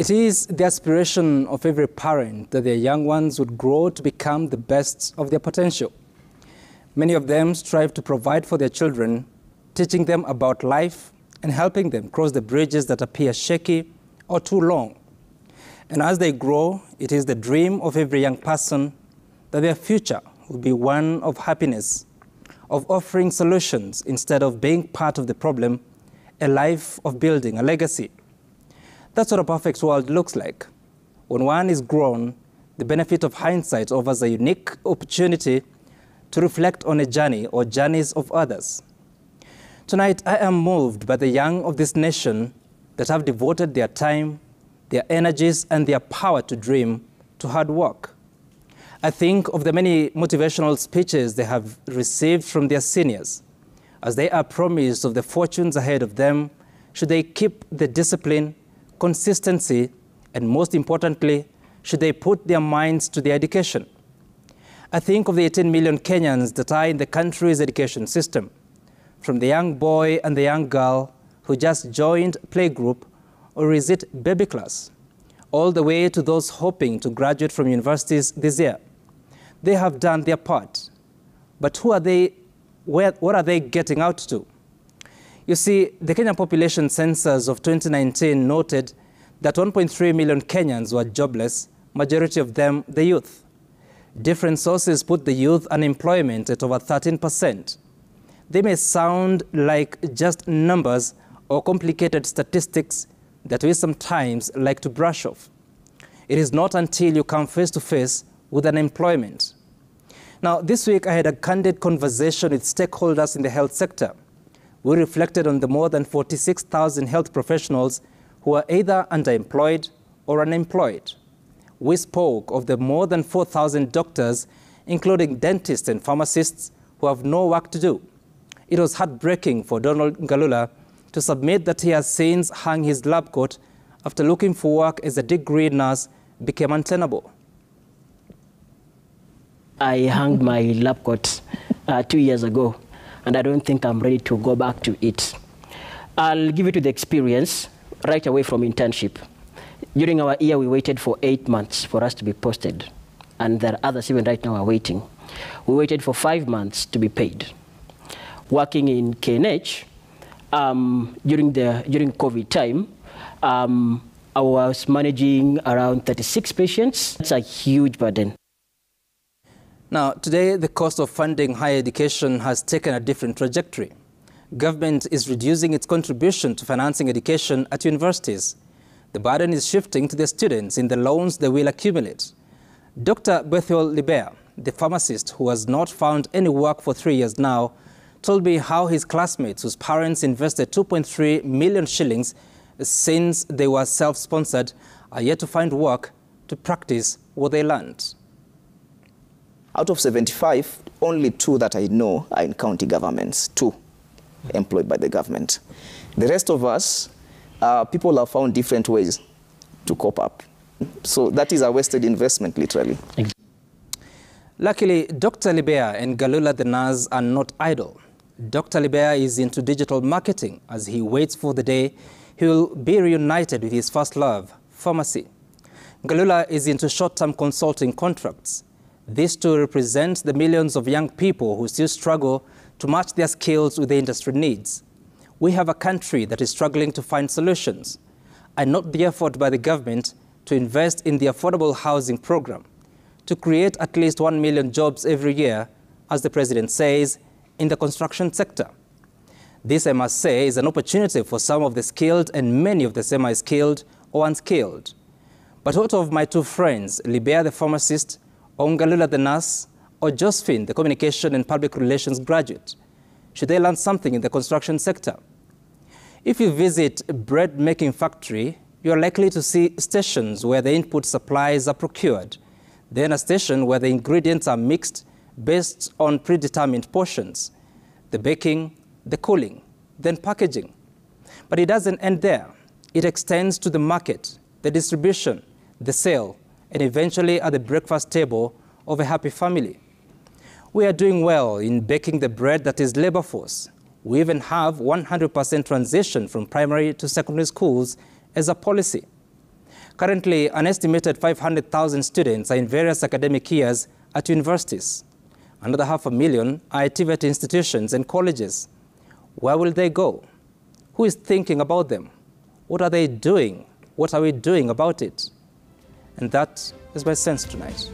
It is the aspiration of every parent that their young ones would grow to become the best of their potential. Many of them strive to provide for their children, teaching them about life and helping them cross the bridges that appear shaky or too long. And as they grow, it is the dream of every young person that their future will be one of happiness, of offering solutions instead of being part of the problem, a life of building a legacy. That's what a perfect world looks like. When one is grown, the benefit of hindsight offers a unique opportunity to reflect on a journey or journeys of others. Tonight, I am moved by the young of this nation that have devoted their time, their energies, and their power to dream to hard work. I think of the many motivational speeches they have received from their seniors as they are promised of the fortunes ahead of them should they keep the discipline, consistency, and most importantly, should they put their minds to their education. I think of the 18 million Kenyans that are in the country's education system, from the young boy and the young girl who just joined playgroup or is it baby class, all the way to those hoping to graduate from universities this year. They have done their part. But who are they, where, what are they getting out to? You see, the Kenya population census of 2019 noted that 1.3 million Kenyans were jobless, majority of them the youth. Different sources put the youth unemployment at over 13%. They may sound like just numbers or complicated statistics that we sometimes like to brush off. It is not until you come face to face with unemployment. Now, this week I had a candid conversation with stakeholders in the health sector. We reflected on the more than 46,000 health professionals who are either underemployed or unemployed. We spoke of the more than 4,000 doctors, including dentists and pharmacists, who have no work to do. It was heartbreaking for Donald Ngalula to submit that he has since hung his lab coat after looking for work as a degree nurse became untenable. I hung my lab coat uh, two years ago, and I don't think I'm ready to go back to it. I'll give you the experience right away from internship. During our year, we waited for eight months for us to be posted, and there are others even right now are waiting. We waited for five months to be paid. Working in KNH, um, during, the, during COVID time, um, I was managing around 36 patients. It's a huge burden. Now, today, the cost of funding higher education has taken a different trajectory. Government is reducing its contribution to financing education at universities. The burden is shifting to the students in the loans they will accumulate. Dr. Bethuel Libea, the pharmacist who has not found any work for three years now, told me how his classmates whose parents invested 2.3 million shillings since they were self-sponsored are yet to find work to practice what they learned. Out of 75, only two that I know are in county governments, two employed by the government. The rest of us, uh, people have found different ways to cope up. So that is a wasted investment, literally. Luckily, Dr. Libea and Ngalula the are not idle. Dr. Libea is into digital marketing as he waits for the day he will be reunited with his first love, pharmacy. Ngalula is into short-term consulting contracts. These two represent the millions of young people who still struggle to match their skills with the industry needs. We have a country that is struggling to find solutions and not the effort by the government to invest in the affordable housing program, to create at least 1 million jobs every year, as the president says, in the construction sector. This, I must say, is an opportunity for some of the skilled and many of the semi-skilled or unskilled. But what of my two friends, Libea the pharmacist Ongalula the nurse, or Josephine, the communication and public relations graduate? Should they learn something in the construction sector? If you visit a bread making factory, you are likely to see stations where the input supplies are procured, then a station where the ingredients are mixed based on predetermined portions, the baking, the cooling, then packaging. But it doesn't end there. It extends to the market, the distribution, the sale, and eventually at the breakfast table of a happy family. We are doing well in baking the bread that is labor force. We even have 100% transition from primary to secondary schools as a policy. Currently, an estimated 500,000 students are in various academic years at universities. Another half a million are at TVET institutions and colleges. Where will they go? Who is thinking about them? What are they doing? What are we doing about it? And that is my sense tonight.